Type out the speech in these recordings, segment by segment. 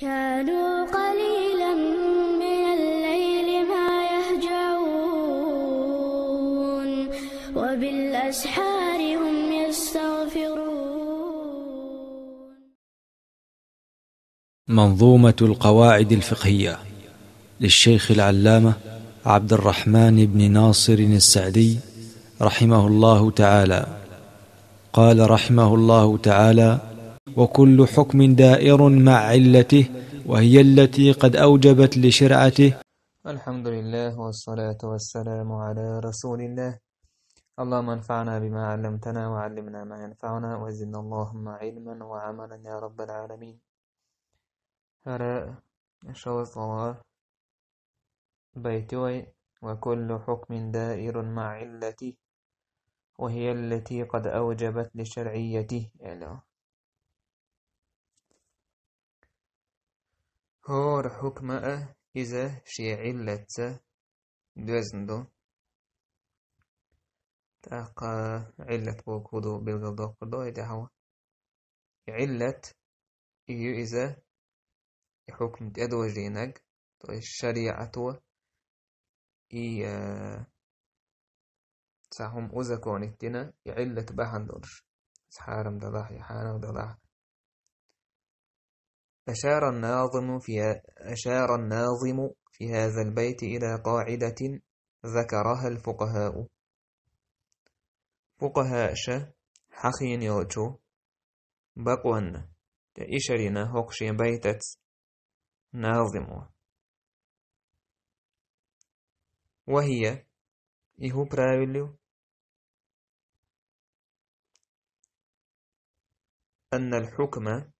كانوا قليلا من الليل ما يهجعون وبالأسحار هم يستغفرون. منظومة القواعد الفقهية للشيخ العلامة عبد الرحمن بن ناصر السعدي رحمه الله تعالى. قال رحمه الله تعالى وكل حكم دائر مع علته وهي التي قد أوجبت لشرعته. الحمد لله والصلاة والسلام على رسول الله. اللهم انفعنا بما علمتنا وعلمنا ما ينفعنا وزدنا اللهم علما وعملا يا رب العالمين. هراء شوصوا بيتوي وكل حكم دائر مع علته وهي التي قد أوجبت لشرعيته. يعني حكم إذا شي علة دوزندو تاقا علة بوكودو بالغدو قدو إذا هو علة إيو إذا حكم تدو جينك تو الشريعة إي ساهم أوزا كونتنا علة بحندورش سحارم دضاح يحانا دضاح أشار الناظم في هذا البيت إلى قاعدة ذكرها الفقهاء. فقهاء ش حقين يوجو بقوان تإشرنا هقشي بيتت ناظم. وهي إهو براويلو أن الحكم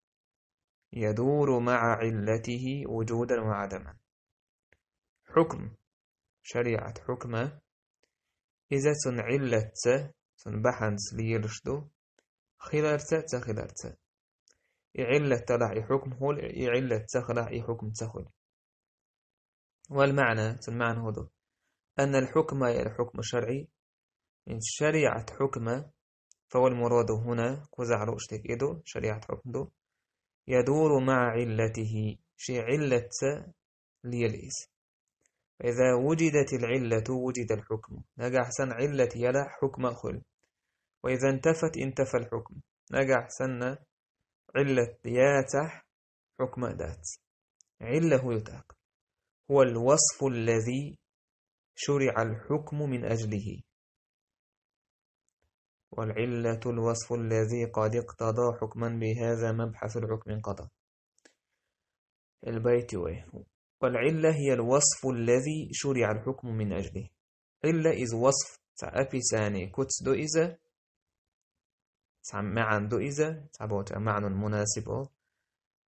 يدور مع علته وجودا وعدما. حكم شريعة حكمة إذا سن علة سن بحنس ليرشدو. خلالت تخلالت علة تلع حكم هول علة تخلع حكم تخل والمعنى المعنى هو أن الحكم هي الحكم الشرعي. من شريعة حكمة فهو المراد هنا كوزع رؤشتك إدو شريعة حكم دو. يدور مع علته شي علة ليليس فإذا وجدت العلة وجد الحكم. نجا حسن علة يلا حكم خل وإذا انتفت انتفى الحكم. نجا حسن علة ياتح حكم ذات علة يتاق هو الوصف الذي شرع الحكم من أجله. والعلة الوصف الذي قد اقتضى حكما بهذا مبحث الحكم انقضى البيت والعلة هي الوصف الذي شرع الحكم من أجله. علة إذ وصف. تعفي ساني كتس دو إذا معا دو إذا معنى مناسب.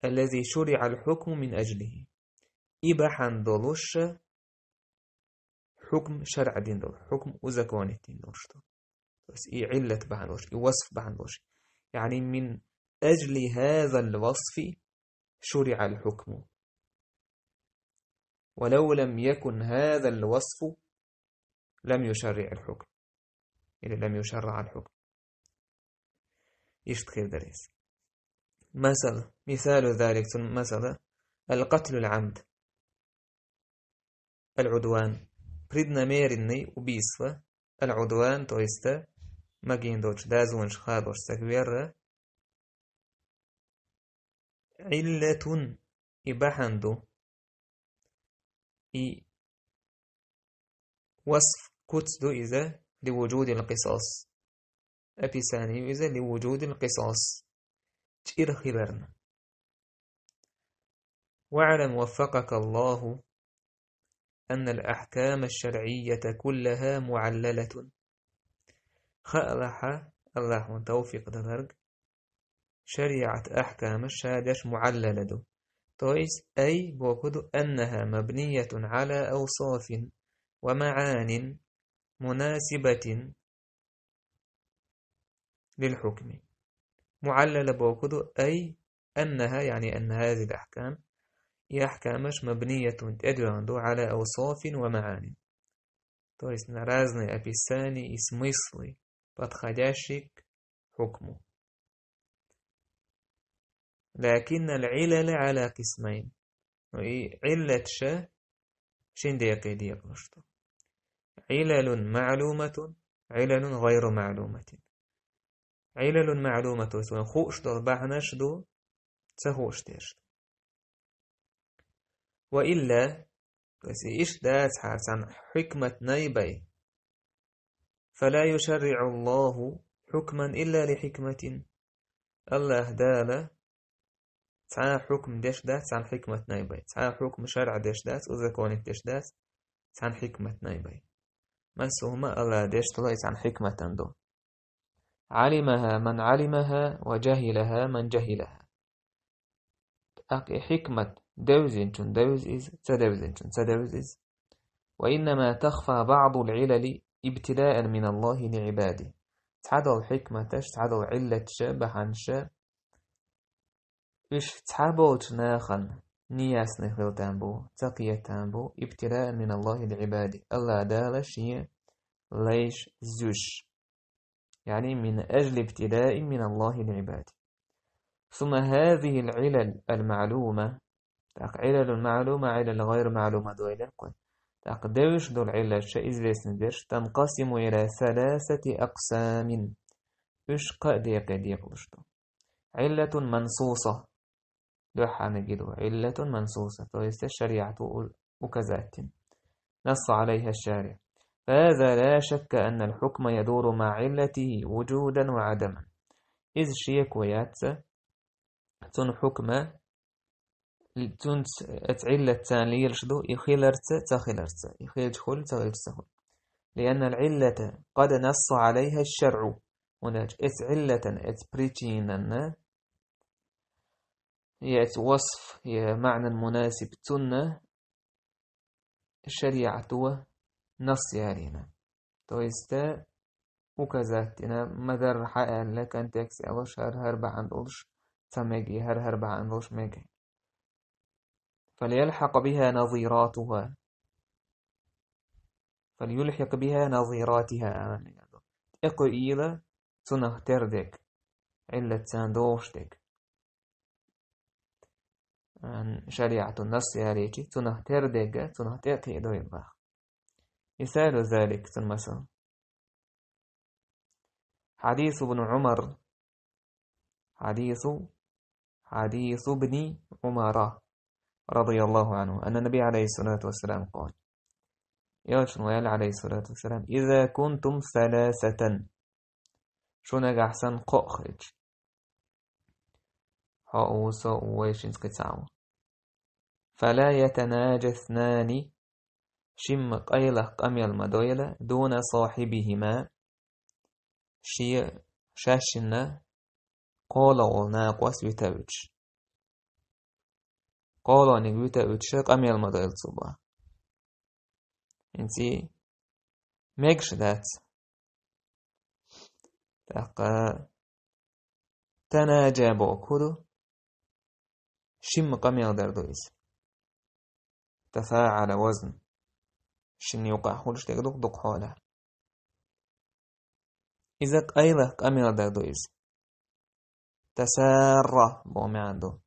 الذي شرع الحكم من أجله. إباحا دولوش. حكم شرع دين دول. حكم أزكوان دين دولش بس إيه علة بعنوش إيه وصف بعنوش. يعني من أجل هذا الوصف شرع الحكم. ولو لم يكن هذا الوصف لم يشرع الحكم. إذا لم يشرع الحكم. يشتغل درس مثلا مثال ذلك مثلا القتل العمد. العدوان. بريدنا ميرني وبيسفة العدوان تويستا ماجيندوش دازونش خادوش سكوير علة إباحندو إي وصف كتدو إذا لوجود القصاص أبيساني إذا لوجود القصاص تير خبرنا واعلم وفقك الله أن الأحكام الشرعية كلها معللة خلح الله توفيق دلرق شريعة أحكام الشادش معللة. تويس أي بوكدو أنها مبنية على أوصاف ومعان مناسبة للحكم. معللة بوكدو أي أنها يعني أن هذه الأحكام هي أحكامش مبنية تدعو على أوصاف ومعان. تويس نرازني أبيساني اسميصلي подходящий к حكمه لكن العلل على قسمين علة شا شين ديقي ديق نشطو علل معلومة علل غير معلومة علل معلومة وسوى خوش دو بعنش دو تخوش ديش وإلا بس إيش دات عن حكمة نيبي فلا يشرع الله حكما إلا لحكمة. الله دالة تعا حكم ديش دات عن حكمة نيبي تعا حكم شرع ديش دات وذا كونك ديش دات عن حكمة نيبي مسهما الله ديش طلعت عن حكمة دو علمها من علمها وجهلها من جهلها. أك حكمة دوزين چون دوز إز تدوزين چون تدوز إز. وإنما تخفى بعض العلل ابتلاء من الله لعباده. تعدل حكمة تش تعدل علة شبه عن شا إش تعبوت ناخن نياس نخل تنبو تقية تنبو ابتلاء من الله لعباده. الله دالش ليش زوش يعني من أجل ابتلاء من الله لعباده. ثم هذه العلل المعلومة. علل المعلومة علل غير معلومة دويلة. تاق علة شئز ليسندش تنقسم إلى ثلاثة أقسام. قد ديق لشتو علة منصوصة. دوحة نجدو علة منصوصة. تويست الشريعة وكذات. نص عليها الشارع. فهذا لا شك أن الحكم يدور مع علته وجودا وعدما. إذ شيك وياتس تن حكم تن علة تانية لشدو يخيلرت تخيلرت يخيل تخل لأن العلة قد نص عليها الشرع. هناك ات علة ات بريتينا يأت وصف هي معنى مناسب تن. الشريعة نص يارينا تويست. وكذاتنا مدر حقا لك أن تكسي؟ ألوش هر هر بعندوش تمجي هر هر بعندوش مجي فليلحق بها نظيراتها. فليلحق بها نظيراتها. إيلا تنهتردك علة ساندوشتك شريعة النص تنهتردك تنهتردك إدو يبخ مثال ذلك مثلا حديث ابن عمر حديث حديث ابن عمر رضي الله عنه أن النبي عليه الصلاة والسلام قال يوشن ويال عليه الصلاة والسلام إذا كنتم ثلاثة شو أحسن قخرج هاوسا ويشن سكتساو فلا يتناجى اثنان شم قيلة قميل مدويلة دون صاحبهما. شي شاشنا قول ناقوس بتوج. قول قميل مدويل صبا انتي ميكش دات تاقا تناجى بوكودو شم قميل دردويز تفاعل وزن شن يوقع خولش تقدق دق حوله إذا أيضا كاميرا دردو إز تسارة بومي عنده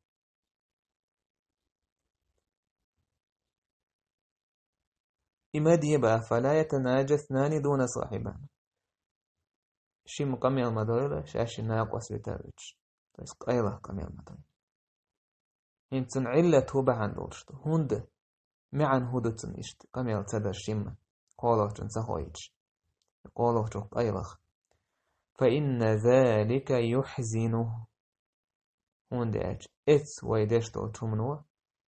إمادي بقى فلا يتناجى اثنان دون صاحبه شي مقامي المدويلة شاشي ناقوس بتابج بس قيلة قامي المدويلة إنتن علة هو بحان دولشتو. هند معن هدوتن إشت قميل تدر شيما قولوه جن سهويج قولوه جو قيلخ فإن ذلك يحزنه. هون داج إتس ويدشتو تمنو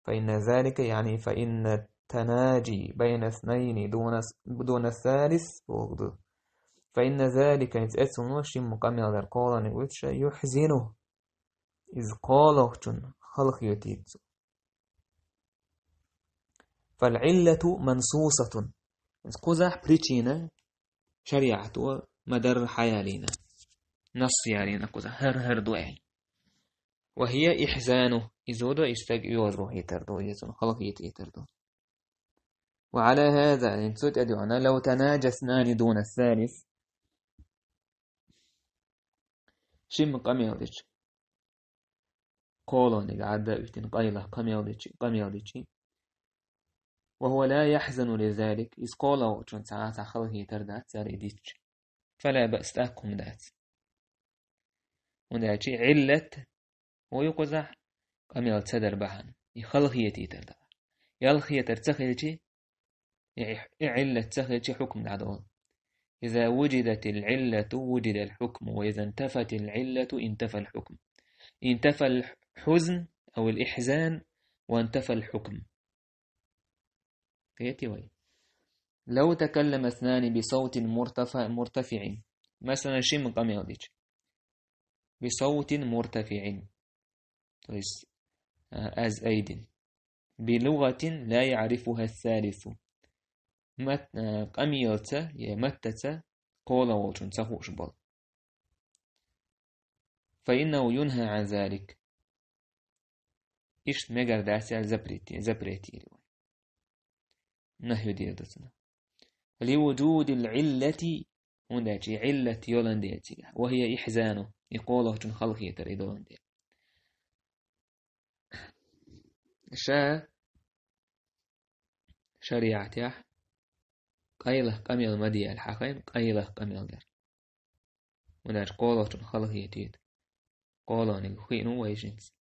فإن ذلك يعني فإن التناجي بين اثنين دون دون الثالث بغض. فإن ذلك إتس ونوشي مقامل در قولان يحزنه إذ قالوه جن خلق يتيتسو فالعلة منصوصة. قزح بريتشينا شريعة مدر حيالينا نص يالينا قزح هر هر دوعي وهي إحزانه إزودو إستاق يوضرو يتردو يزون خلق يتردو وعلى هذا إن أدعونا لو تناجى اثنان دون الثالث شم قميضش قولون عدا يتن قيلة قميل ديشي وهو لا يحزن لذلك إذ قوله جون ساعات خلقه تردأت سار إديتش فلا بأس تأكم دات وداتي علة ويقزح قميل تدر بحن. يخلقه تردات يلخي ترتخيتي علة تخيتي حكم دعوه إذا وجدت العلة وجد الحكم وإذا انتفت العلة انتفى الحكم. انتفى الحزن أو الإحزان وانتفى الحكم. لو تكلم اثنان بصوت مرتفع مرتفع. مثلا شيء قام يوديك بصوت مرتفع. طيب از أيد بلغة لا يعرفها الثالث. مت قميلتا يا متتا قولا وجن تخوش بل. فإنه ينهى عن ذلك. إيش مجر داسي؟ زبريتي زبريتي نهي ديردتنا لوجود العلة هناك علة يولنديتي وهي إحزانه يقوله جن خلقية تريدولندي شا شريعته قيله قميل مدي الحقين قيله قميل در وناش قولة خلقية تيد قولة نخينو ويجنس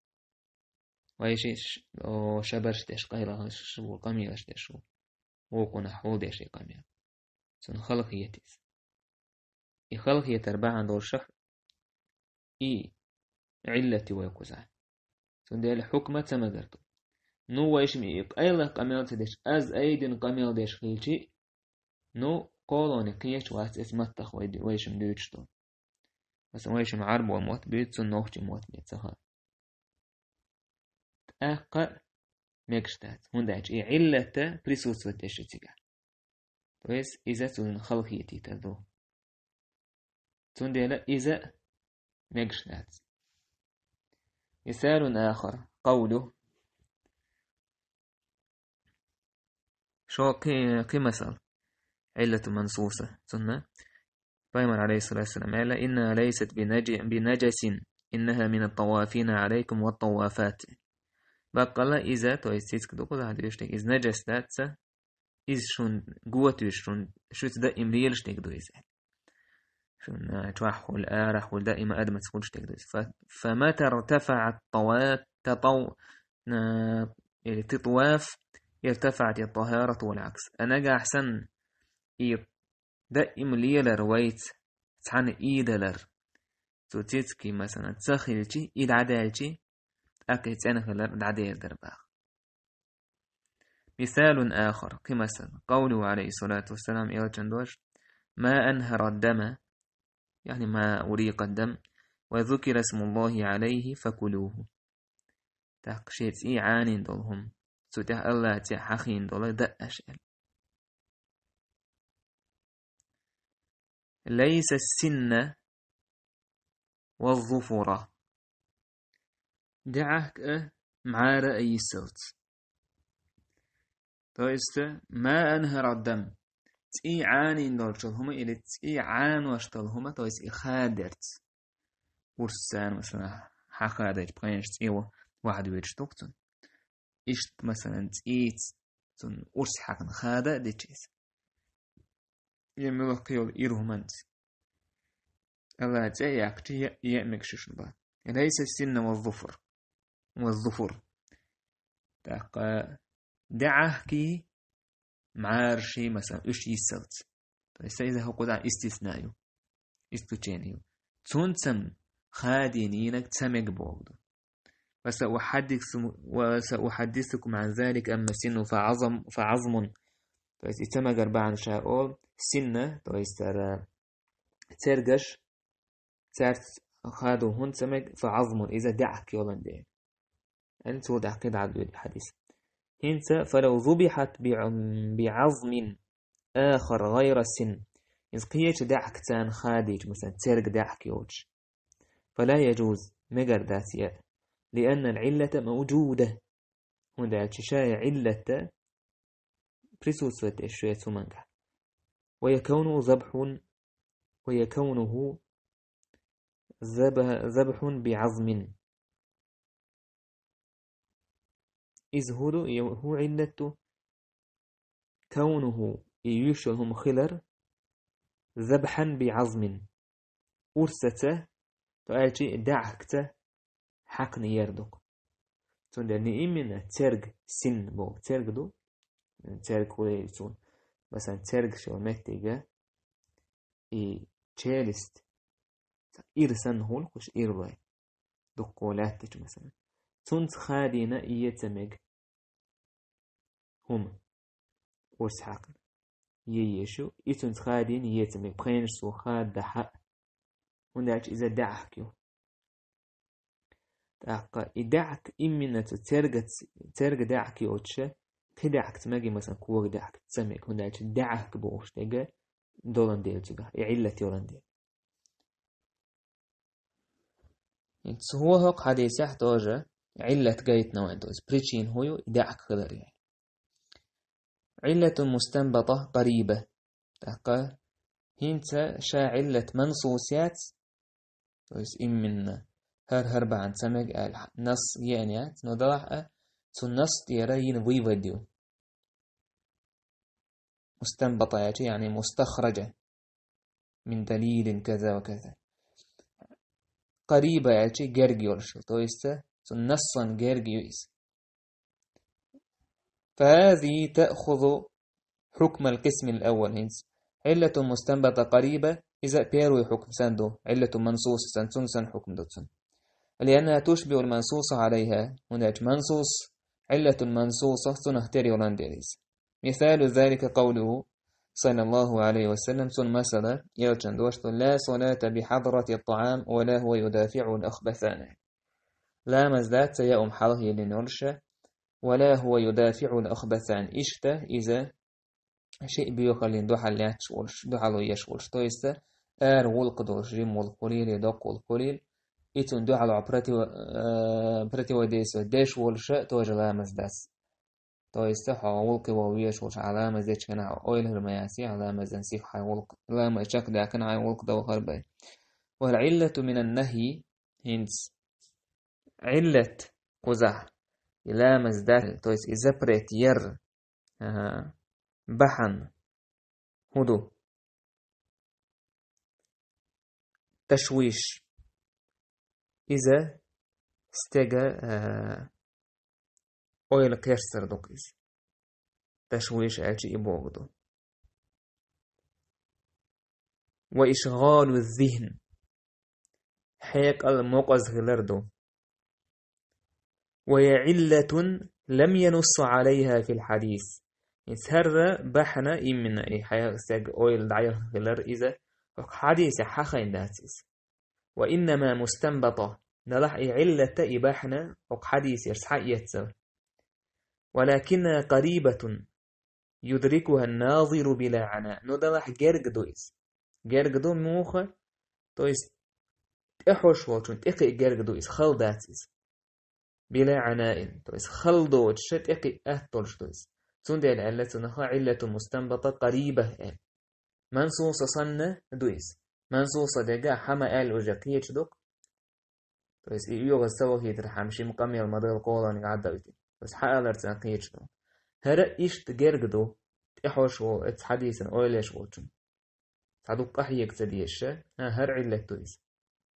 ويجيش أو شبرش ديش قيله شو قميلش ديش وقنا حول ديش قميل سن خلقية تيس إي خلقية تربع دور شخ إي علتي ويقوزع سن ديال حكمة سمدرتو. نو ويش مي قيله قميل تديش أز أيدن قميل ديش خيلشي. نو قولوني قيش واس اسمتخ ويشم ديوشتو بس ويشم عرب وموت بيتسو نوخش موت بيتسها تأقى ميكشتات هنداج إي علة بريسوس وتشتيجا بس إذا تون خلقيتي تدو تون ديلا إذا ميكشتات مثال آخر. قوله شو قي مثل علة منصوصة. ثم فيمر عليه الصلاة والسلام قال إنها ليست بنجس إنها من الطوافين عليكم والطوافات. إذا تويستيسك دوكو ده هدريشتك إذ نجس داتسا إذ شون قوة شون شوت دا إمريلشتك دو إذا شون توحول آرحول دائما أدمت سكولشتك دو فمتى ارتفع الطواف تطو تطواف ارتفعت الطهارة والعكس. أنا جا أحسن إير. دائم ليلر ويت تحن إيدلر تو تيتكي مثلا تسخيلتي إيد عدالتي أكي تنخلر دعديل درباغ مثال آخر كمثل قوله عليه الصلاة والسلام إلى جندوش ما أنهر الدم يعني ما أريق الدم وذكر اسم الله عليه فكلوه. تقشيت إي عانين دولهم. سوتح الله تحخين دول دأشل ليس السن والظفرة دعك مع رأي الصوت. تويست ما أنهر الدم. تي عاني هما إلي تي عان واشتل هما تويس إخادرت ورسان مثلا حقادت بقينش تيو واحد ويرش توقتن إشت مثلا تيت تن ورس حقن خادة دي تشيس يملقيول إيرهمنت الله تأيك تي يأمك ششنبا ليس السن والظفر. والظفر. تاق دعه كي معارشي مثلا إيش يسلت. إذا هو قد استثناء استوچينيو. تونتم خادينينك تمك بولد وسأحدث وسأحدثكم عن ذلك أما السن فعظم فعظم. فإذا تمك أربعا سنة تويستر ترجش ترت خادو هون سمك فعظم إذا دعك يولن دي أنت ودع كده عدو الحديث. هنت فلو ذبحت بعظم آخر غير السن إذ قيت دعك تان خاديج مثلا ترق دعك يوج. فلا يجوز مجر داتيا لأن العلة موجودة. هنا تشاي علة بريسوسة الشيء سمنك. ويكون ذبح ويكونه ذبح بعظم. إذ هو علة كونه يشلهم خلر ذبحا بعظم. أرسته تأجي دعكته حقن يردك تون نئمنا ترق سن بو ترق دو ترق هو مثلا ترق شو متيجا إي تشيلست إرسن هول كش إيرواي دقولات مثلا. تونت خادينا إيتمج هم ورسحاقن ييشو إتونت خادين يتمج بخينش سو خاد دحق هنداك إذا دعكيو دعك إدعك إمنا ترجع ترجع دعك يوتشة كدعك تمجي مثلا كور دعك تسمك هنداك دعك بوش تجا دولان ديل تجا علة دولان ديل هو حديث يحتاج علة نوع دوز بريتشين هو دعك خلر يعني. علة مستنبطة قريبة تحقا هنت شا علة منصوصات دوز إم من هر هر بعد سمج نص يعني نضاح تيرين وي وديو مستنبطة يعني مستخرجة من دليل كذا وكذا. قريبة يعني جرجيورش تو يسته نصا جيرجيوس فهذه تأخذ حكم القسم الأول. هنس علة مستنبطة قريبة إذا بيروي حكم سندو. علة منصوص سنسون سن حكم دوتسن لأنها تشبه المنصوص عليها. هناك منصوص علة منصوصة سنهتري ولانديريز. مثال ذلك قوله صلى الله عليه وسلم سن مثلا يرجن دوشت لا صلاة بحضرة الطعام ولا هو يدافع الأخبثان لا مزدات يأم حره لنرشة ولا هو يدافع الأخبث عن إشته إذا شيء لا تشولش دوحة لو يشولش تويستا آر ولق دوش جيم والقليل يدق والقليل. إتون دوحة لو برتي و... برتي وديس ديش ولش توج لا مزداس تويستا حا ولق وويش ولش على مزدش كان أويل هرمياسي على حي ولق لا ما شك دا كان ولق دو خربي والعلة من النهي هنس. علة قزح. يلامس دار تويس إزبرت ير آه. بحن هدو. تشويش. إذا استجا آه. أويل كيرسر دوكيز تشويش أجي إبوغدو. وإشغال الذهن. حيك الموقز غلردو. وهي علة لم ينص عليها في الحديث. يتهر بحنا إمنا إي حياة ساق أويل دعير غلر إذا حديث حخين داتيس وإنما مستنبطة. إي علة إباحنا وق حديث يرسحق يتسر. ولكنها قريبة يدركها الناظر بلا عناء. ندلح جرق دويس. جرق دو موخة تويس إحوش وشون تقي جرق دويس. خل داتيس. بلا عناء. تويس خلدوج شت إقي أهتولش تويس تندي العلة نخا علة مستنبطة قريبة إل منصوصة صنة دويس. منصوصة دقا حما آل وجاقية دوك. تويس إيوغ السوى هي ترحمشي مقامي المدى القولان قعدة بيتي بس حقا لرتنقية دوك هرا إيشت جرقدو تحوش و إتس حديثا أوليش وچن تعدوك أحيك تديشة هر علة تويس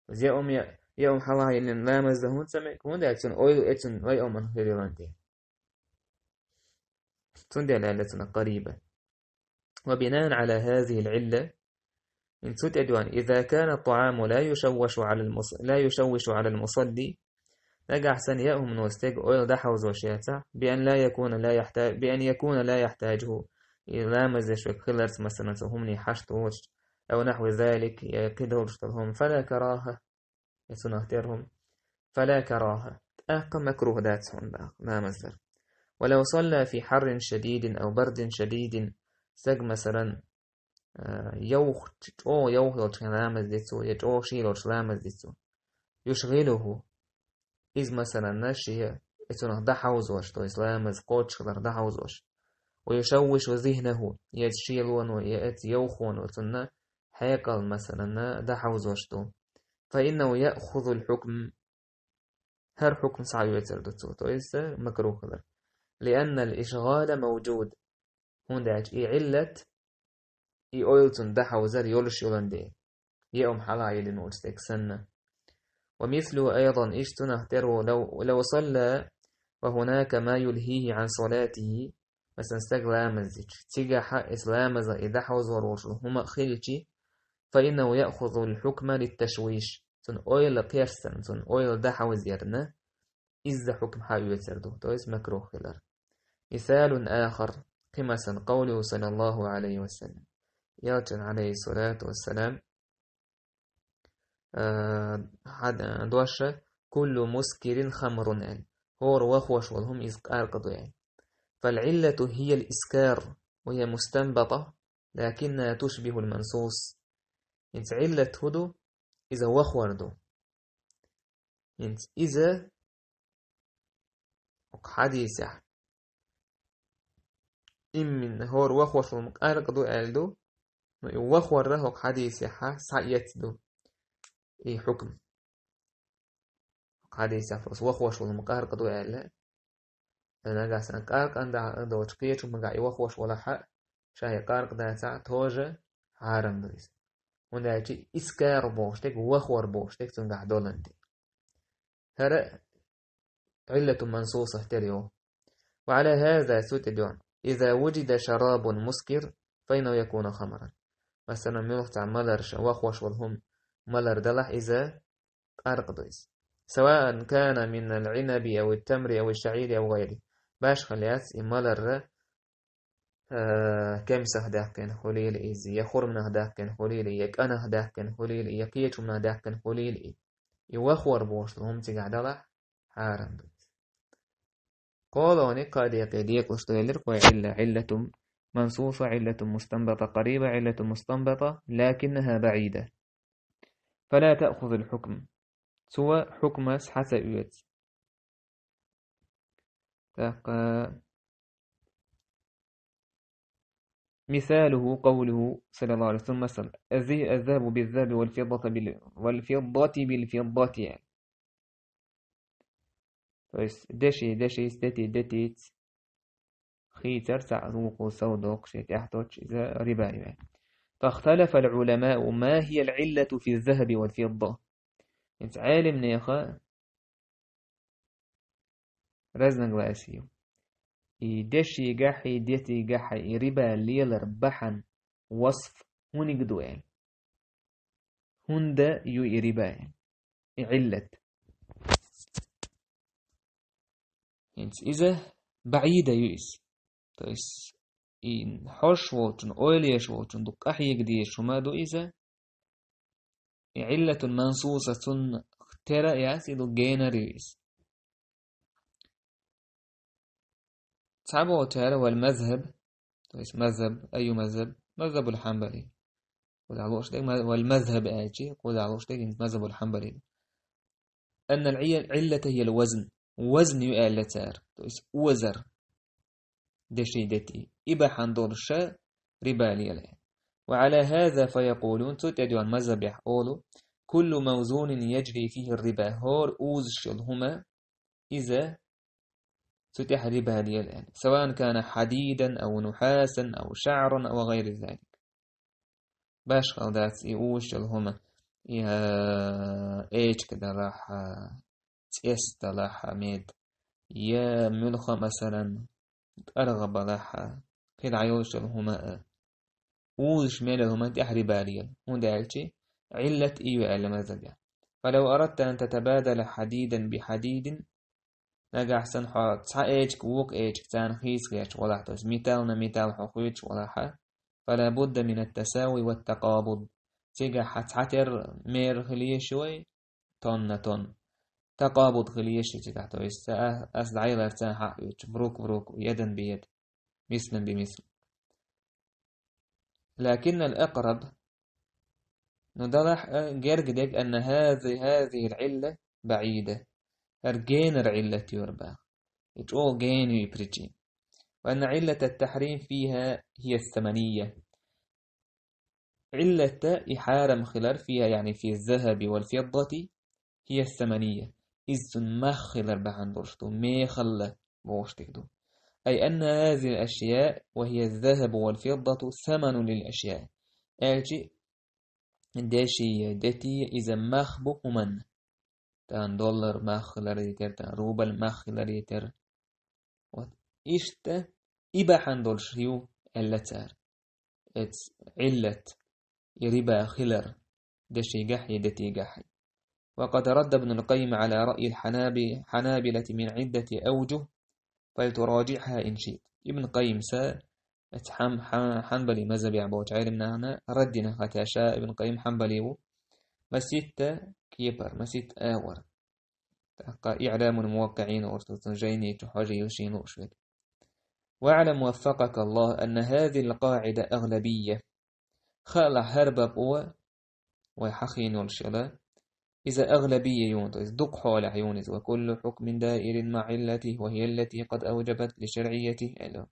بس يا أمي يوم حلا إن لا مزدهون سمك هون ده تون أويل إتون وي أمن هيرلانتي تون ده العلة قريبة وبناء على هذه العلة إن سوت أدوان إذا كان الطعام لا يشوش على المص... لا يشوش على المصلي نجح سن يأهم من وستيج أويل ده حوز وشياتا بأن لا يكون لا يحتاج بأن يكون لا يحتاجه إذا مزش خلرت مثلا سهمني حشت وش أو نحو ذلك يقدر فلا كراهة. يسنهترهم فلا كراهة. أق مكروه داتهم لا مصدر ولو صلى في حر شديد أو برد شديد سج مثلا لو تلامز ديتو يجو شي لو تلامز ديتو يشغله إذ مثلا ناشي يتونه دحوز وش تو إسلامز قوتش خضر دحوز وش ويشوش ذهنه يتشيلون ويأت يوخون وتنا حيقل مثلا دحوز وش تو فإنه يأخذ الحكم هر حكم صعب يتر دتو تو إسا مكروه لأن الإشغال موجود هون داج إي علة إي أويلتون دحا وزر يولش يولندي. يأم حلا يلي نورستيك سنة ومثله أيضا إيش تنهتر لو, لو صلى وهناك ما يلهيه عن صلاته. مثلا استغلام الزج تيجا إسلام إذا حوز وروش هما خلتي فإنه يأخذ الحكم للتشويش. تن أويل قيرسن تن أويل دا حوز يرنا إذا حكم حاو يتردو تويس مكروه خلال. مثال آخر. قمسا قوله صلى الله عليه وسلم. ياتن عليه الصلاة والسلام. آه دوشة كل مسكر خمر يعني هو وخوش والهم إذ قدو يعني. فالعلة هي الإسكار وهي مستنبطة لكنها تشبه المنصوص. انت علة هدو إذا وخوردو انت إذا حديث إمن هور وخوش المقارق ألدو وخور ره حديث سعيت دو إي حكم. حديث فس وخوش المقارق دو ألا أنا قاس أنقارق أن دو تقيت مقا يوخوش ولا حق شاهي قارق دا ساعة توجة. عارم دويس. وندا يجي إسكار بوشتك. وخور بوشتك. تنقع دولنتي. هذا علة منصوصة تريو. وعلى هذا ستدون إذا وجد شراب مسكر فإنه يكون خمرا. مثلا ملغتع ملر وخوش والهم ملر دلح إذا أرق دويس سواء كان من العنب أو التمر أو الشعير أو غيره. باش خليات ملر آه كم سهداكن خليل إيزي يخرم نهداكن خليل يك أنا هداكن خليل يكيت من هداكن خليل إي يوخور بوش لهم تقع دلح حارم قولوني قد يقيديك وشتغلر علة علة منصوصة علة مستنبطة قريبة علة مستنبطة لكنها بعيدة. فلا تأخذ الحكم. سوى حكم حتى يوت مثاله قوله صلى الله عليه وسلم مثلا الذهب بالذهب والفضة بال... والفضة بالفضة. يعني دشي دشي ستتي دتيت خيتر سعروق سودوق شيت يحتوش إذا ربا يعني فاختلف العلماء ما هي العلة في الذهب والفضة. انت عالم نيخا رزنق واسيو دشي قحي ديتي قحي ربا ليلر بحن وصف هوني قدوين هندا يو ربا. علة. انت إذا بعيدة يؤس تيس إن حش ووتن أوليش ووتن دك أحيك ديش وما دو إذا علة منصوصة ترى ياسي دو جينر يؤس تعبوا تعالى والمذهب تيس مذهب أي مذهب مذهب الحنبلي والمذهب آجي قول علوش مذهب الحنبلي أن العلة هي الوزن وزن يؤلتر تويس وزر دشي دتي إبا حندورش ربالي له. وعلى هذا فيقولون تتدعون مذهب يقولوا كل موزون يجري فيه الربا. هور أوز هما إذا ستح ربا له. سواء كان حديدا أو نحاسا أو شعرا أو غير ذلك. باش خلدات يوش هما. إيش كده راح تيست لها ميد. يا ملخة مثلا أرغب لها كل عيوش هما وش ميلهما تحري باليا ودالتي علة إيو المزجة فلو أردت أن تتبادل حديدا بحديد نجا أحسن حا تسعى إيجك ووك إيجك تان خيس غيش ولا حتوش ميتال ميتال حقويش ولا حا فلا بد من التساوي والتقابض. تيجا حتعتر مير خلية شوي تون تون. تقابض خليش تحت ويستا أس دعيلة ارتان حق بروك بروك يدا بيد. مثلا بمثل. لكن الأقرب ندرح جرجدك أن هذه هذه العلة بعيدة. أرجين العلة يربى. All gain يبرجين وأن علة التحريم فيها هي الثمنية. علة إحارم خلال فيها يعني في الذهب والفضة هي الثمنية. إذن مخل بحن برشتو ميخل بوشتك دو أي أن هذه الأشياء وهي الذهب والفضة ثمن للأشياء. أجي دشي دتي إذا مخبو من تان دولار مخلر يتر تان روبل مخلر يتر. إشتا إباحان دول شيو اللتار اتس علت يربا خلر دشي قحي دتي قحي وقد رد ابن القيم على رأي الحنابلة من عدة أوجه فلتراجعها إن شئت. ابن قيم سا اتحم حنبلي مذهب عبوت علمنا هنا ردنا خاتشا ابن قيم حنبلي مسيت كيبر مسيت آور. إعلام الموقعين ورتوتنجيني تحاجي يوشين وشويت واعلم وفقك الله أن هذه القاعدة أغلبية. خلع هرب بقوة ويحخين والشلا إذا أغلبية يونس دق حول يونس وكل حكم دائر مع علته وهي التي قد أوجبت لشرعيته ألا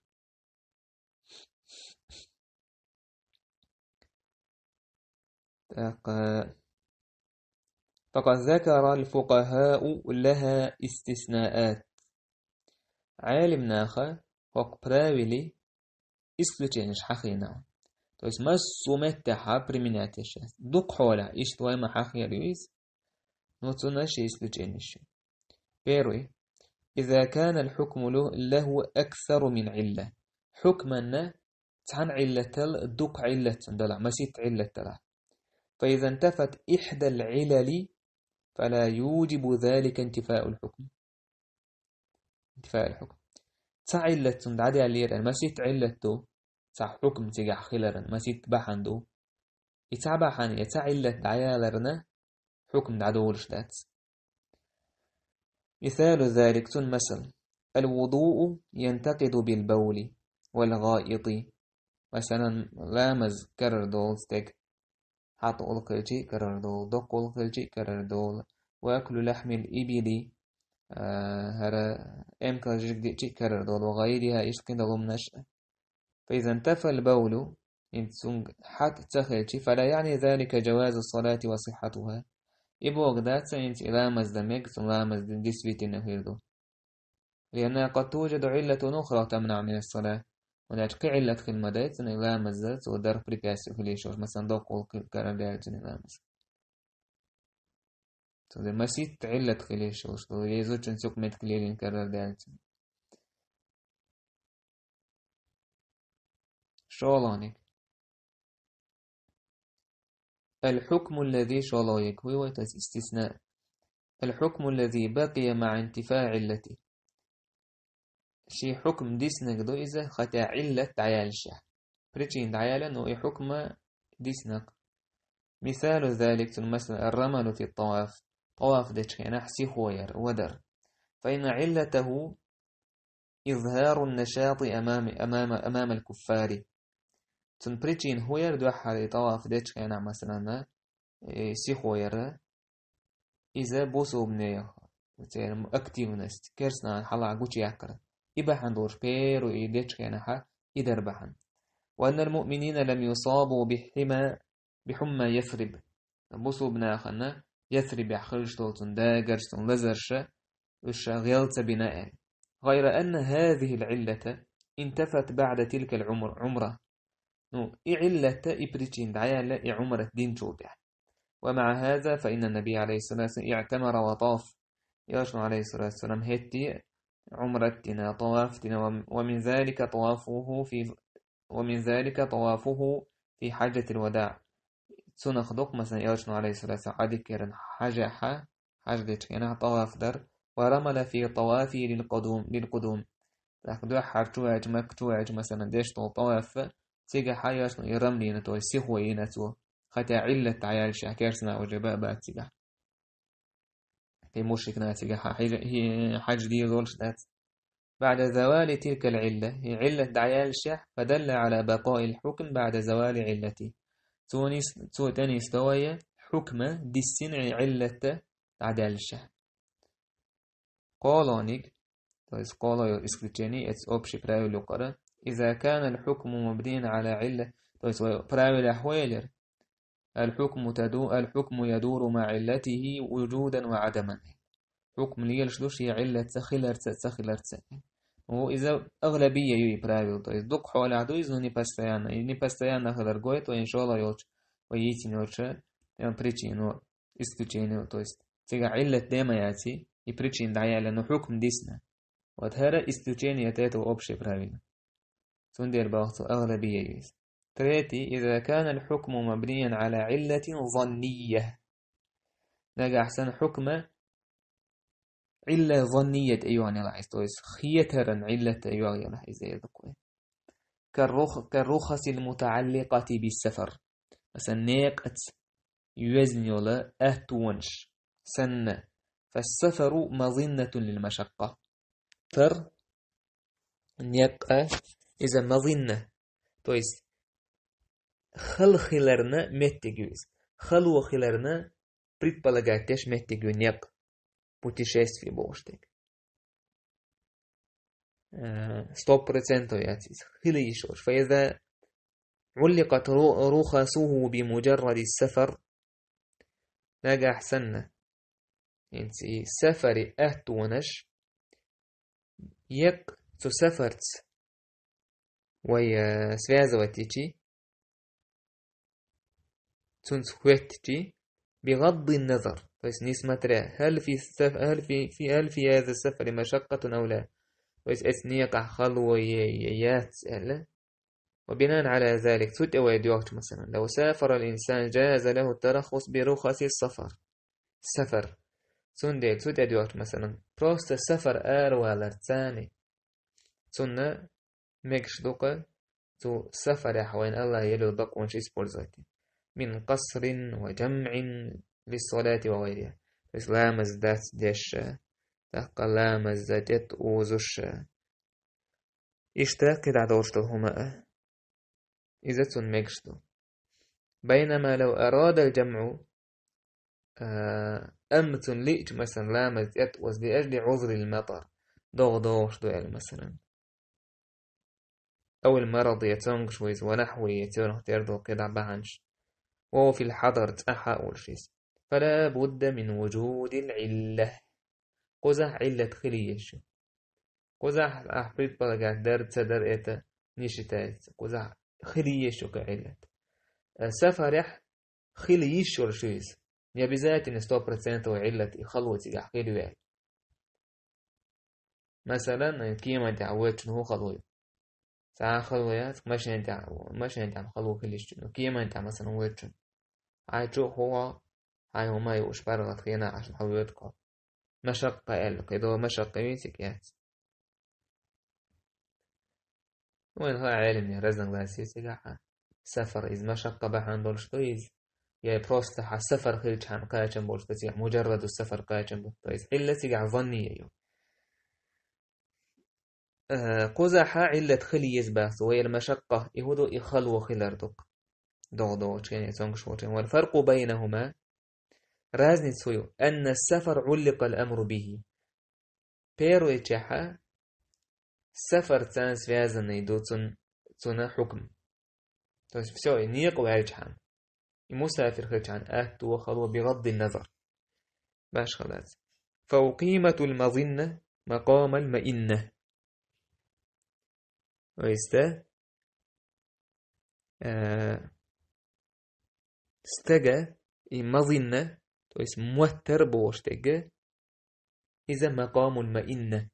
فقد ذكر الفقهاء لها استثناءات عالم ناخا وق براولي اسلوچينش حقينا то есть массуметтаха применятиша дук холя иштуай махахия рюис но цунаши исключенище первый إذا كان الحكم له, له أكثر من علة حكما تحن علة دوك علة دلع مسيت علة دلع فإذا انتفت إحدى العلل فلا يوجب ذلك انتفاء الحكم انتفاء الحكم تعلة دعدي علير مسيت علة صح حكم تجح خلرن مسيت بحندو يتعبحن يتعلة دعيالرنا حكم دعدول شدات مثال ذلك مثل الوضوء ينتقد بالبول والغائط. مثلا لامز كرر دول ستيك. حط القلجي كرر دول. دق القلجي كرر دول. وأكل لحم الإبل. آه هرا أم كرر كرر دول. وغيرها إيش كده ضمنش فإذا انتفى البول إن حت تخلجي فلا يعني ذلك جواز الصلاة وصحتها. إبوغ داتسا إنت إلامز دمك تلامز ديسبيت نهيردو لأنها قد توجد علة أخرى تمنع من الصلاة ولكن علة خدمة دايت إلامز دات ودار بريكاس في ليشوش مثلا دوق كرم دايت إلامز تودي مسيت علة خليشوش تو يزو تنسوك ميت كليلين كرر دايت شولانك الحكم الذي شلايك هو استثناء. الحكم الذي بقي مع انتفاع علته. شي حكم ديسنك دو إذا خطا علة عيالشة بريتشين عيالا نو حكم ديسنك. مثال ذلك مثلا الرمل في الطواف. طواف يعني حسي خوير ودر. فإن علته إظهار النشاط أمام أمام أمام الكفار. تن بريتشين هوير دو حالي طواف ديتش كينا مثلا سي هوير إذا بوسو بنيه مثلا أكتيفنست كيرسنا حلا عقوش يحكر إبا حندور بيرو إيديتش كينا حا إدر بحن وأن المؤمنين لم يصابوا بحما بحمى يثرب بوسو بناخنا يثرب يحخرج تولتن داقرش تن لزرش وش غيلت بناء غير أن هذه العلة انتفت بعد تلك العمر عمره نو إعلة إبريتشين دعيا إعمرة دين شوبح ومع هذا فإن النبي عليه الصلاة والسلام اعتمر وطاف. ياشن عليه الصلاة والسلام هتي عمرتنا طوافتنا ومن ذلك طوافه في ومن ذلك طوافه في حجة الوداع. سنخدق مثلا ياشن عليه الصلاة والسلام عدكرا حجة حجة كنا طواف در. ورمل في طوافه للقدوم للقدوم. لكن حرتو أجمك تو أجمك مثلا ديش طواف. تيجا حياش نو يرملي نتو يسيخو ينتو خطا علة عيال شاكرسنا وجباء بات تيجا في مشركنا تيجا هي حاج دي غولش دات بعد زوال تلك العلة هي علة دعيال الشح فدل على بقاء الحكم بعد زوال علته تونس تو تاني استوية حكمة دي السنع علة عدال الشح قولونيك то есть قولو исключение это общее правило قرأ إذا كان الحكم مبنيا على علة правило أحوالر الحكم تدو الحكم يدور مع علته وجودا وعدما حكم ليلش دوش هي علة تخلر تخلر وإذا أغلبية يوي правил, то есть дук холя адуиз, но не постоянно. И не постоянно хадаргой, то иншалла йоч, ويتي نوچه, причину, исключение, то есть تيجا علة ديما ياتي, и причин дая, لأنه حكم ديسنا. Вот это исключение от этого общее правило. سندير باغتو أغلبية. يويز. تريتي إذا كان الحكم مبنيا على علة ظنية. نجا أحسن حكمة علة ظنية أيها العيس تويس. خيترا علة أيها العيس كالرخ كالرخص المتعلقة بالسفر. مثلا نيقت يوزن يولا أهتونش سنة فالسفر مظنة للمشقة. تر. نيقة. إذا مظنة تويس خلخلرنا متجوز خلوخلرنا предполагать меттигю нек путешествие болштек. ستوب процентов ياتيس خلي يشوش فإذا علقت رخصه بمجرد السفر نجا أحسن انتي سفري أهتونش يك تسافرت ويا связывать تنسخوتتي بغض النظر بس نسمترا هل في السف... هل في في هل في هذا السفر مشقة أو لا بس أسنيق خلوة يات لا وبناء على ذلك تود ويدوقت مثلا لو سافر الإنسان جاز له الترخص برخص السفر سفر سندل تود أدوقت مثلا بروست السفر آر ولا ثاني سنة مكش دوقة تو سفر حوين الله يلو دق ونش إسبورزاتي من قصر وجمع للصلاة وغيرها بس لامز دات ديش تحقا لامز دات أوزش إشتا كده عدوشتو هما إذا مجشتو بينما لو أراد الجمع أمتن ليج مثلا لامز يتوز لأجل عذر المطر دوغ دوغ دوغ مثلا أو المرض يتنقش ويز ونحوه تيردو كده بعنش وهو في الحضر تأحى أول شيء. فلا بد من وجود العلة. قزح علة خليش قزح أحبيت بلغا در تدر إيتا نيشتايت قزح خليش كعلة. سفرح خليش يا بذات إن برسنت وعلة خلوتي أحكي لي مثلا كيما دعوات شنو خلوي ساعة خلويات ماشي انت ماشي انت خلو كلش كيما انت مثلا ويتشن عايشو هو هاي هما يوش برغت خينا عشان حويتكم مشقة إلك إذا مشقة ميتك يات وين هو علم يا رزق لاسيسي قاحة سفر إذ مشقة بحان دولش طيز يا بروست ح سفر خيلش حان قاچن بولش تسيح مجرد السفر قاچن بولش إلا سيقع ظنية يو قزح علة خلي يزباث وهي المشقة يهودو يخلو خلاردك دو دو تشين يتونغش والفرق بينهما разницу أن السفر علق الأمر به первая чаха сафар цан связанный до цун цуна хукм то есть все и не قوارجحان المسافر خرجان أهت وخلو بغض النظر باش خلاص فوقيمة المظنة مقام المئنة ويستا آه استجا مظنة то есть mutter боштеге из-за макамуль маинна.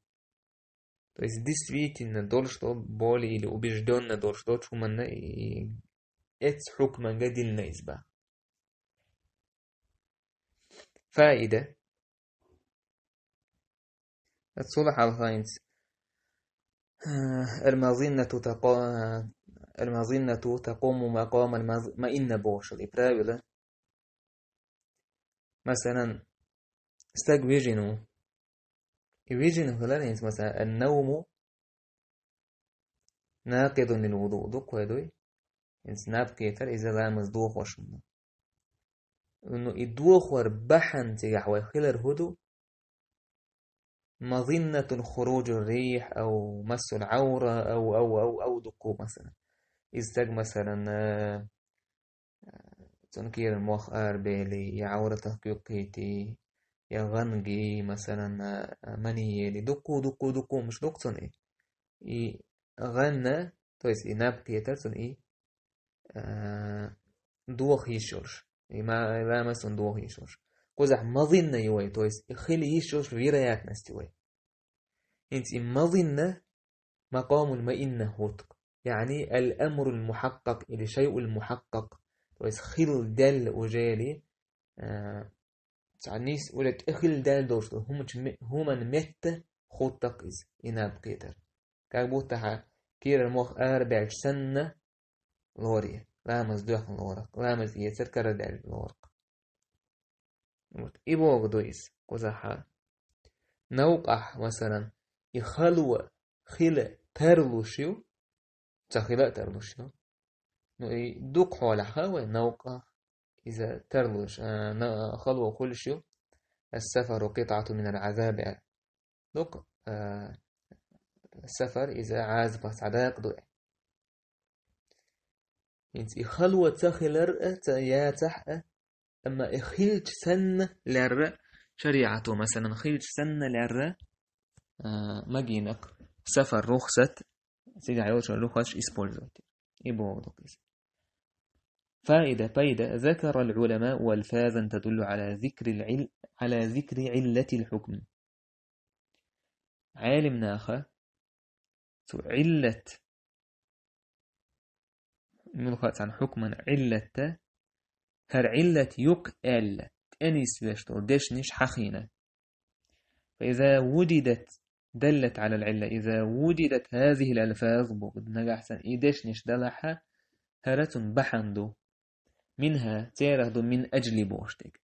То есть действительно должно более или убежденно должно чуманна и эц хукма гадильна изба. فائدة الصلح على الخاينس المظنة تقوم المظنة تقوم مقام المئنة بوش. الإبراويلة مثلا استاج ويجينو ويجينو هلالينس مثلا النوم ناقض للوضوء. دوك ويدوي إنس ناب كيتر إذا لا مصدوخ وشمنا إنه يدوخ وربحن تيجح ويخلر هدو مظنة خروج الريح أو مس العورة أو أو أو أو دقو مثلا. إزتاج مثلا آه، تنكير المؤخر بالي يا عورة تحقيقيتي يا غنجي مثلا آه، منيالي دقو دقو دقو مش دقتن إيه؟ إي غنى تويس إي نبكي ترتن إي آه، دوخ يشور إي ما لا مثلا دوخ يشور قزح مظنة يوي то есть خلي يشوش вероятность يوي انت مظنة مقام ما إنه هوتق يعني الأمر المحقق إلى شيء المحقق то есть خل دل وجالي تعنيس ولا تأخل دل دوش هم هم مت خطق إز إناب قيتر كابوتها كير المخ أربع سنة لوري لامز دوح لورق لامز يسر كردل لورق إبوغ دويس قزحا نوقع مثلا يخلو خل ترلوشيو تخلا ترلوشيو دوق حولها ونوقع إذا ترلوش آه، خلو كل شيء السفر قطعة من العذاب آه، السفر إذا عازب صداق دوء انت خلوة تخلر يا تح أما إخلج سن لر شريعته مثلا خلج سن لر آه، مجينك سفر رخصة. سيدي عيوش رخص إسبولزوتي إبو فائدة فائدة. ذكر العلماء والفاظا تدل على ذكر العل على ذكر علة الحكم. عالم ناخا علة. ملخص عن حكما علة. هر علة يقال أنيس لشتو دشنش حخينة فإذا وجدت دلت على العلة إذا وجدت هذه الألفاظ بغد نجحسن إيدشنش دلحة هرتن بحندو منها تيرهدو من أجل بوشتك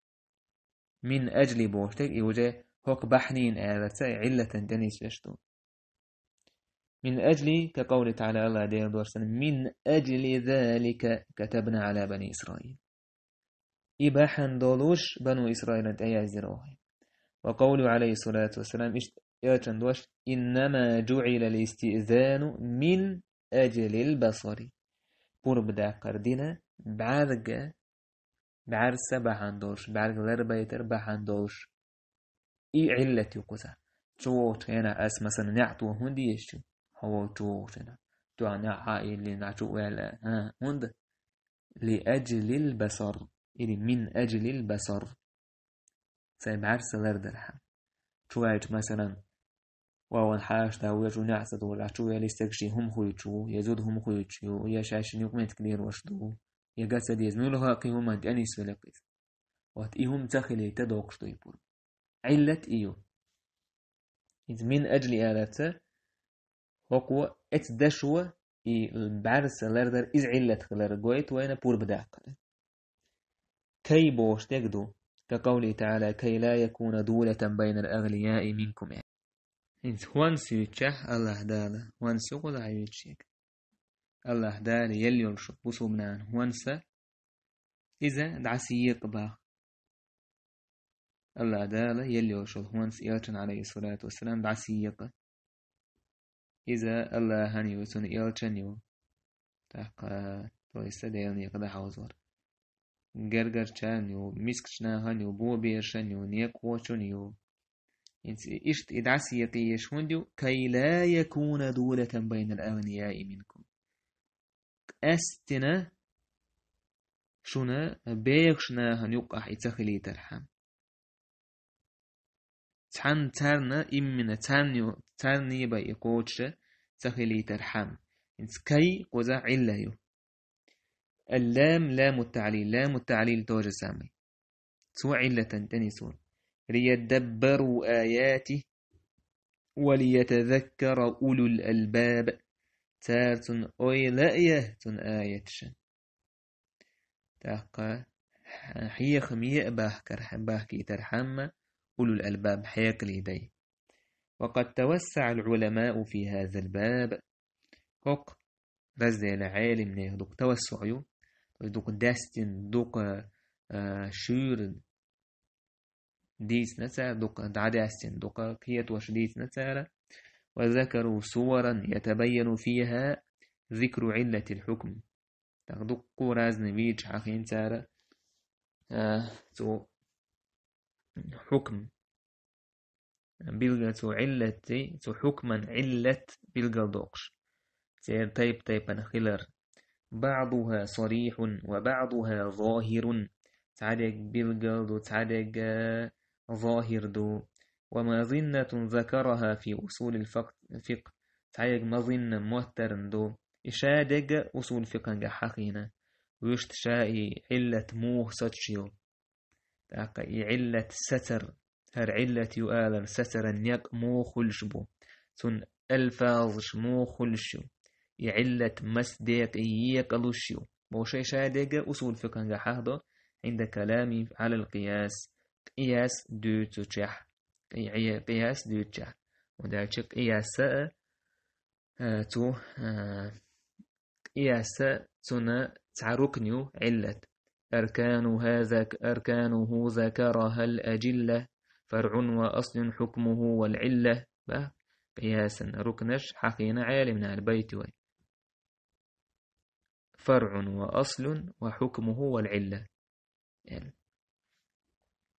من أجل بوشتك يوجه هوك بحنين آلتا علة دنيس لشتو من أجل كقول تعالى الله دير دورسن من أجل ذلك كتبنا على بني إسرائيل. إباحا دولوش بنو إسرائيل أيها زروهي وقول عليه الصلاة والسلام دوش إنما جعل الاستئذان من أجل البصر. بور بدا قردنا بعرق بعرسة بحندوش بعرق لربيتر بحندوش إي علة يقصى جوت هنا أس مثلا نعتو هندي يشتو. هو جوت هنا. تو نعها اللي نعتو ولا ها هند. لأجل البصر. إلي من أجل البصر. سيب عرسة لردرها شويت مثلا وون حاش دا ويجو نعسد ولا شو يلي استكشي هم خويتشو يزود هم خويتشو يشاشن يقمت كلير وشدو يقصد يزميلو هاقي هم أنت أني سلقيت وات إيهم تخلي تدوق شتو يبور علة إيو. إذ من أجل آلته هو اتدشوا إي البعرس لردر إز علة خلر قويت بور بداق كي بوش تقدو كقوله تعالى كي لا يكون دولة بين الأغنياء منكم. إنت وان سيتشه الله دالا وان سوقل عيوتشيك الله دالا يلي يرشق بصو منان وانسا إذا دعسي يقبا الله دالا يلي يرشق وانس إيالتن عليه الصلاة والسلام دعسي يقبا إذا الله هني وسن إيالتن يو تحقا تويسا ديالني يقدا حوزور يو نيك وچن يو إشت إدعس يقيش هندو كي لا يكون دولة بين الأغنياء منكم أستنا شنا بيغشنا هنيقح إتخلي ترحم تحن ترنا إمنا ترني با إقوتش تخلي ترحم إنت كي قزا علا يو اللام لام التعليل لام التعليل توجه سامي. سوى علة تنسون ليدبروا آياته وليتذكر أولو الألباب. تارتن أوي لأيه تن آية شن تاقا حيخ مية باه كرحم باه كي ترحم أولو الألباب. حيق ليدي وقد توسع العلماء في هذا الباب. هق رزل عالم نه دوك توسعيو دوك داستن دوك آه، شور ديس نتسارة دوقا دعداستين دوقا كيت وش ديس نتسارة وذكروا صورا يتبين فيها ذكر علة الحكم. تغدق رازن بيج حقين سارة آه تو حكم. بلغة علة تو حكما علة بلغة دوقش تير تيب تيب خلر بعضها صريح وبعضها ظاهر. تعدق دو تعدق ظاهر دو. ومظنة ذكرها في أصول الفقه تعدق مظنة مهتر دو. إشادق أصول فقه حقينا ويشت شائي علة موه ستشيو. علة ستر. هر علة يؤال ستر نيق مو خلشبو تن ألفاظ مو خلشو يعلة مسديق يقلشو بوشي شادق أصول فقه حهدو عند كلامي على القياس. قياس دو تشح. قياس دو تشح. ودا قياس آه، تو آه، قياس تنا تعركنيو علة أركان هذا أركانه ذكرها الأجلة. فرع وأصل حكمه والعلة. قياسا ركنش حقينا عالمنا البيت وي فرع وأصل وحكمه والعلة. يعني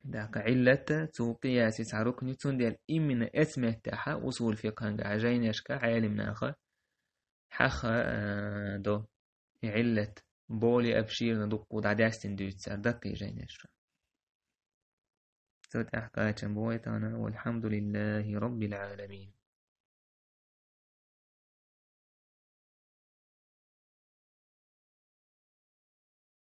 داك علة تو قياس تعركني تون ديال إمنا اسمه تاحا أصول فقه عجين يشكا عالمنا أخا حخا آه، دو علة بولي أبشير ندق ودعداستن دوت سار دقي جين يشكا سوت أحقاتشن بويتانا والحمد لله رب العالمين.